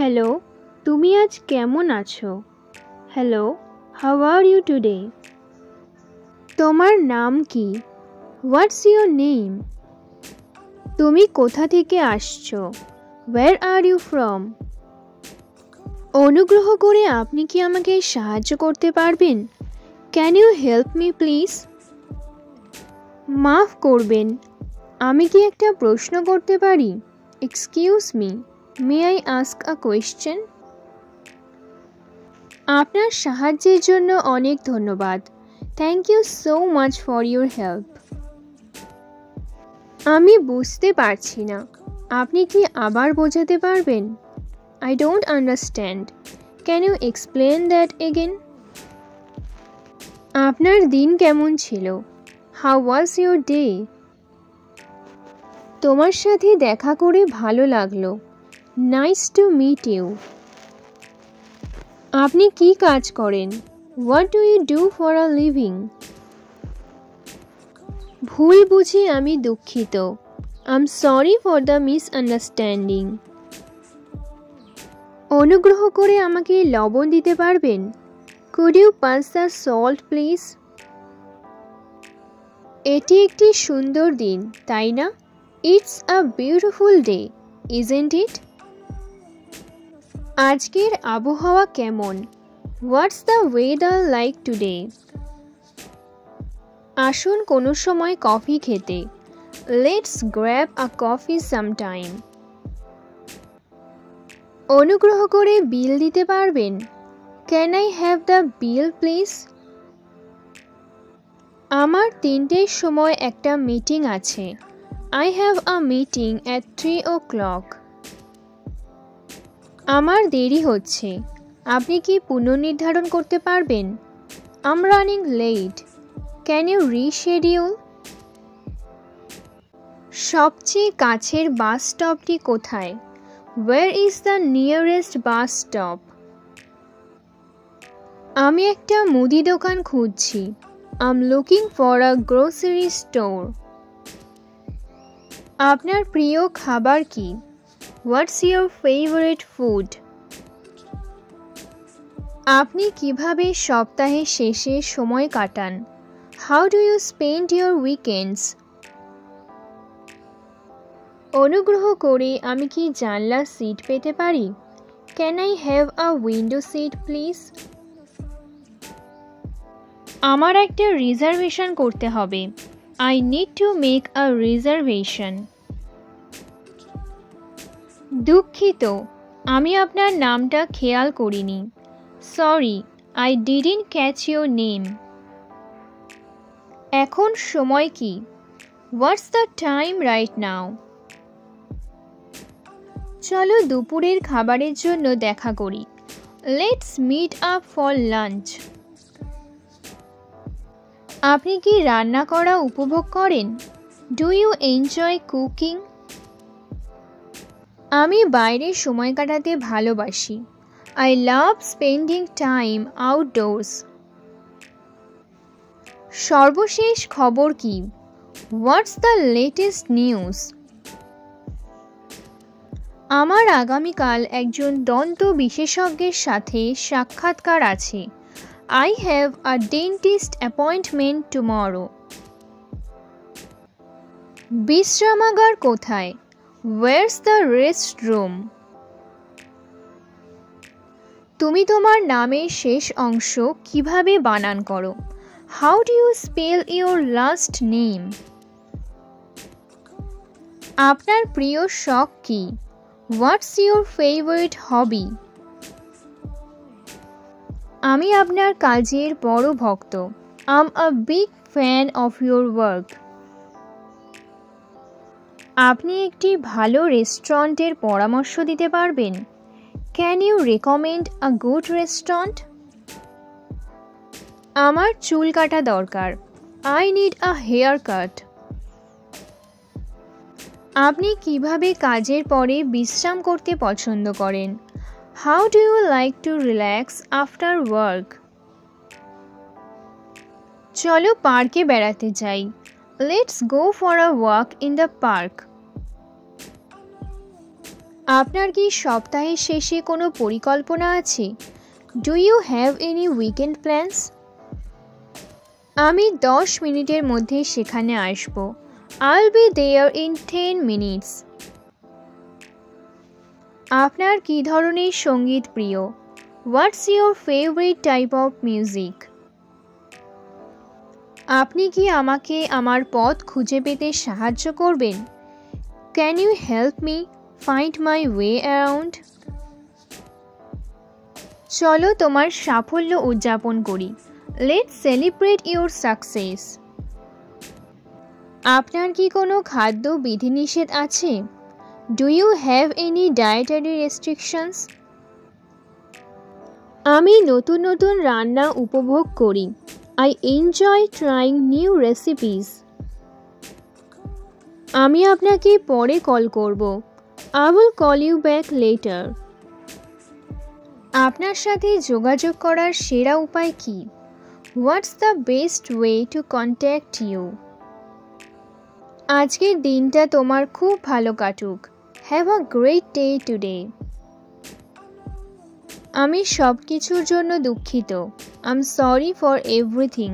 Hello, তুমি আজ কেমন আছো? Hello, how are you today? তোমার নাম কি? What's your name? তুমি কোথা থেকে আসছো? Where are you from? অনুগ্রহ করে আপনি কি আমাকে সাহায্য করতে পারবেন? Can you help me, please? মাফ করবেন, আমি কি একটা প্রশ্ন করতে পারি? Excuse me. May I ask a question আপনার সাহায্যের জন্য অনেক ধন্যবাদ। Thank you so much for your help আমি বুঝতে পারছি না। আপনি কি আবার বোঝাতে পারবেন? I don't understand can you explain that again আপনার দিন কেমন ছিল? হাউ ওয়াজ ইউর ডে তোমার সাথে দেখা করে ভালো লাগল। নাইস টু মিট ইউ আপনি কি কাজ করেন? What do you do for a living ভুল বুঝি আমি দুঃখিত। I'm sorry for the misunderstanding অনুগ্রহ করে আমাকে লবণ দিতে পারবেন? Could you pass the salt please এটি একটি সুন্দর দিন, তাই না? It's a beautiful day isn't it আজকের আবহাওয়া কেমন? What's the weather like today আসুন কোনো সময় কফি খেতে। Let's grab a coffee sometime অনুগ্রহ করে বিল দিতে পারবেন? Can I have the bill please আমার তিনটের সময় একটা মিটিং আছে। I have a meeting at three o'clock আমার দেরি হচ্ছে। আপনি কি পুনর্নির্ধারণ করতে পারবেন? I'm running late can you reschedule সবচেয়ে কাছের বাস স্টপটি কোথায়? Where is the nearest bus stop? আমি একটা মুদি দোকান খুঁজছি। I'm looking for a grocery store আপনার প্রিয় খাবার কি? হোয়াটস ইউর ফেভারিট ফুড আপনি কীভাবে সপ্তাহের শেষে সময় কাটান? How do you spend your weekends অনুগ্রহ করে আমি কি জানলার সিট পেতে পারি? Can I have a window seat please আমার একটা রিজার্ভেশন করতে হবে। I need to make a reservation দুঃখিত, আমি আপনার নামটা খেয়াল করিনি। Sorry, I didn't catch your name. এখন সময় কি? What's the time right now. চলো দুপুরের খাবারের জন্য দেখা করি। Let's meet up for lunch. আপনি কি রান্না করা উপভোগ করেন? Do you enjoy cooking? আমি বাইরে সময় কাটাতে ভালোবাসি। I love spending time outdoors সর্বশেষ খবর কি? হোয়াটস দ্য লেটেস্ট নিউজ আমার আগামীকাল একজন দন্ত বিশেষজ্ঞের সাথে সাক্ষাৎকার আছে। I have a dentist appointment tomorrow বিশ্রামাগার কোথায়? ওয়ার্স দ্য রুম তুমি তোমার নামের শেষ অংশ কীভাবে বানান করো? How do you spell your last name আপনার প্রিয় শখ কি? হোয়াটস ইউর ফেভারিট হবি আমি আপনার কাজের বড় ভক্ত। I'm a big fan of your work আপনি একটি ভালো রেস্টুরেন্টের পরামর্শ দিতে পারবেন। Can you recommend a good restaurant আমার চুল কাটা দরকার। I need a haircut আপনি কীভাবে কাজের পরে বিশ্রাম করতে পছন্দ করেন? How do you like to relax after work চলো পার্কে বেড়াতে যাই। Let's go for a walk in the park আপনার কি সপ্তাহের শেষে কোনো পরিকল্পনা আছে? Do you have any weekend plans আমি দশ মিনিটের মধ্যে সেখানে আসব। I'll be there in ten minutes আপনার কী ধরনের সংগীত প্রিয়? What's your favourite type of music আপনি কি আমাকে আমার পথ খুঁজে পেতে সাহায্য করবেন? Can you help me find my way around চলো তোমার সাফল্য উদযাপন করি। লেট সেলিব্রেট ইউর সাকসেস আপনার কি কোনো খাদ্য বিধিনিষেধ আছে? Do you have any dietary restrictions আমি নতুন নতুন রান্না উপভোগ করি। I enjoy trying new recipes আমি আপনাকে পরে কল করব। I will call you back later আপনার সাথে যোগাযোগ করার সেরা উপায় কি? What's the best way to contact you আজকের দিনটা তোমার খুব ভালো কাটুক। Have a great day today আমি সব কিছুর জন্য দুঃখিত। I am sorry for everything